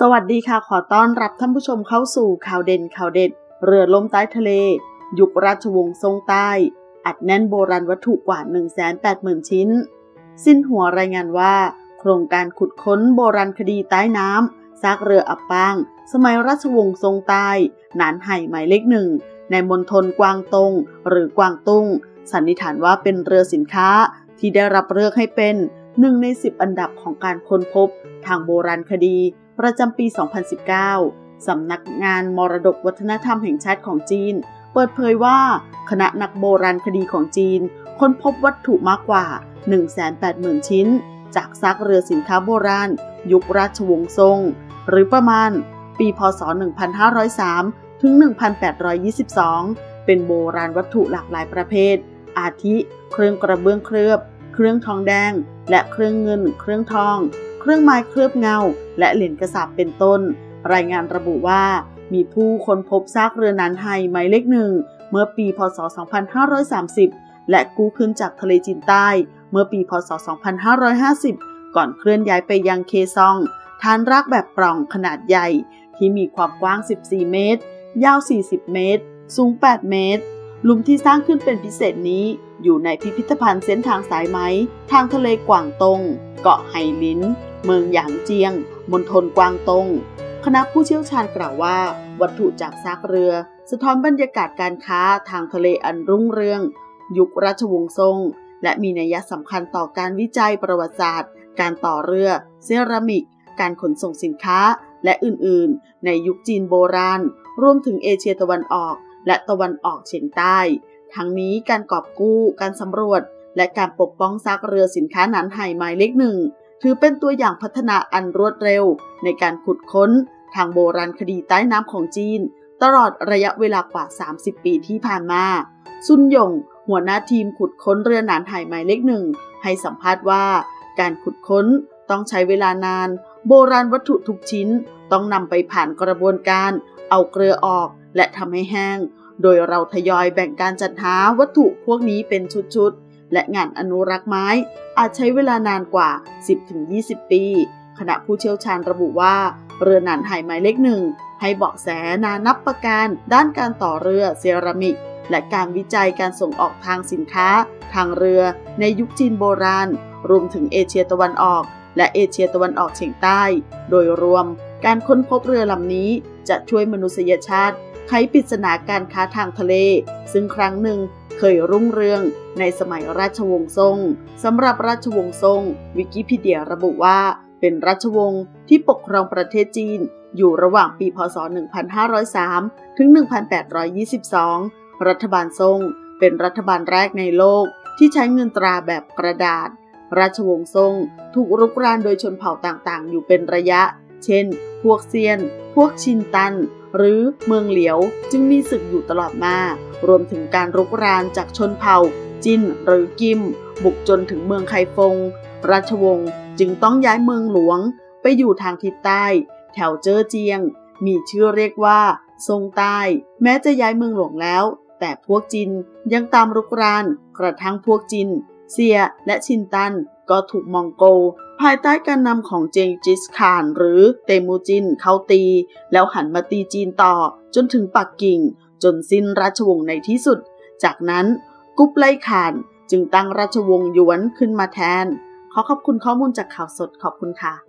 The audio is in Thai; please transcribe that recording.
สวัสดีค่ะขอต้อนรับท่านผู้ชมเข้าสู่ข่าวเด่นข่าวเด็ด เรือล่มใต้ทะเล ยุคราชวงศ์ทรงใต้ อัดแน่นโบราณวัตถุกว่า 180,000 ชิ้น สิ้นหัวรายงานว่า โครงการขุดค้นโบราณคดีใต้น้ำซากเรืออับปาง สมัยราชวงศ์ทรงใต้นานไห่หมายเลขหนึ่ง ในมณฑลกวางตงหรือกวางตุ้งสันนิษฐานว่าเป็นเรือสินค้าที่ได้รับเลือกให้เป็น หนึ่งใน 10 อันดับของการค้นพบทางโบราณคดี ประจำปี 2019 สำนักงานมรดกวัฒนธรรมแห่งชาติของจีน เปิดเผยว่าคณะนักโบราณคดีของจีน ค้นพบวัตถุมากกว่า 180,000 ชิ้น จากซากเรือสินค้าโบราณ ยุคราชวงศ์ทรงหรือประมาณ ปีพศ 1503 ถึง 1822 เป็นโบราณวัตถุหลากหลายประเภท อาทิ เครื่องกระเบื้องเคลือบ เครื่องทองแดง และเครื่องเงิน เครื่องทอง เครื่องไม้เคลือบเงา และเหรียญกระสาบเป็นต้น รายงานระบุว่า มีผู้ค้นพบซากเรือนันไฮหมายเลขหนึ่งเมื่อปี พศ 2530 และกู้ขึ้นจากทะเลจีนใต้ เมื่อปี พศ 2550 ก่อนเคลื่อนย้ายไปยังเคซอง ฐานรักแบบปล่องขนาดใหญ่ ที่มีความกว้าง 14 เมตร ยาว 40 เมตร สูง 8 เมตร ลุมที่สร้างขึ้นเป็นพิเศษนี้อยู่ในพิพิธภัณฑ์เส้นทางสายไหม ทางทะเลกวางตง เกาะไหหลิน เมืองหยางเจียง มณฑลกวางตง คณะผู้เชี่ยวชาญกล่าวว่า วัตถุจากซากเรือ สะท้อนบรรยากาศการค้าทางทะเลอันรุ่งเรือง ยุคราชวงศ์ทรงและมีนัยสำคัญต่อการวิจัยประวัติศาสตร์ การต่อเรือ เซรามิก การขนส่งสินค้า และอื่นๆ ในยุคจีนโบราณ รวมถึงเอเชียตะวันออก และตะวันออกเฉียงใต้ ทั้งนี้การกอบกู้ การสำรวจ และการปกป้องซากเรือสินค้านันไห่หมายเลขหนึ่งถือเป็นตัวอย่างพัฒนาอันรวดเร็ว ในการขุดค้น ทางโบราณคดีใต้น้ำของจีน ตลอดระยะเวลากว่า 30 ปีที่ผ่านมา ซุนยง หัวหน้าทีมขุดค้นเรือหนานไหายหมายเลขหนึ่งให้สัมภาษณ์ว่า การขุดค้นต้องใช้เวลานาน โบราณวัตถุทุกชิ้น ต้องนำไปผ่านกระบวนการ เอาเกลือออก และทำให้แห้ง โดยเราทยอยแบ่งการจัดหาวัตถุพวกนี้เป็นชุดๆ และงานอนุรักษ์ไม้ อาจใช้เวลานานกว่า 10-20 ปี ขณะผู้เชี่ยวชาญระบุว่า เรือหนานหายหมายเลขหนึ่ง ให้เบาะแสนานับประการ ด้านการต่อเรือเซรามิก และการวิจัยการส่งออกทางสินค้า ทางเรือในยุคจีนโบราณ รวมถึงเอเชียตะวันออก และเอเชียตะวันออกเฉียงใต้ โดยรวมการค้นพบเรือลำนี้จะช่วยมนุษยชาติ ไขปริศนาการค้าทางทะเล ซึ่งครั้งหนึ่งเคยรุ่งเรืองในสมัยราชวงศ์ซ่งสำหรับราชวงศ์ซ่ง วิกิพีเดียระบุว่า เป็นราชวงศ์ที่ปกครองประเทศจีน อยู่ระหว่างปีพศ 1503 ถึง 1822 รัฐบาลซ่ง เป็นรัฐบาลแรกในโลกที่ใช้เงินตราแบบกระดาษ ราชวงศ์ซ่ง ถูกรุกรานโดยชนเผ่าต่างๆ อยู่เป็นระยะ เช่น พวกเซียน พวกชินตัน หรือเมืองเหลียวจึงมีศึกอยู่ตลอดมา รวมถึงการรุกรานจากชนเผ่า จินหรือกิม บุกจนถึงเมืองไคฟง ราชวงศ์จึงต้องย้ายเมืองหลวง ไปอยู่ทางทิศใต้ แถวเจอเจียง มีชื่อเรียกว่า ทรงใต้ แม้จะย้ายเมืองหลวงแล้ว แต่พวกจินยังตามรุกราน กระทั่งพวกจิน เซียและชินตัน ก็ถูกมองโกภายใต้การนำของเจงจิสคานหรือเตมูจินเข้าตี แล้วหันมาตีจีนต่อจนถึงปักกิ่ง จนสิ้นราชวงศ์ในที่สุด จากนั้นกุ๊ปไลขานจึงตั้งราชวงศ์หยวนขึ้นมาแทน ขอขอบคุณข้อมูลจากข่าวสดขอบคุณค่ะ